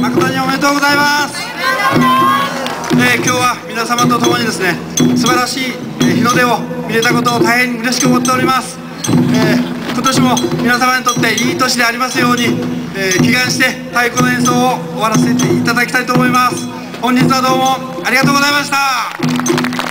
誠におめでとうございます、えー、今日は皆様と共にですね素晴らしい、え日の出を見れたことを大変嬉しく思っております、えー、今年も皆様にとっていい年でありますように、え祈願して太鼓の演奏を終わらせていただきたいと思います。本日はどうもありがとうございました。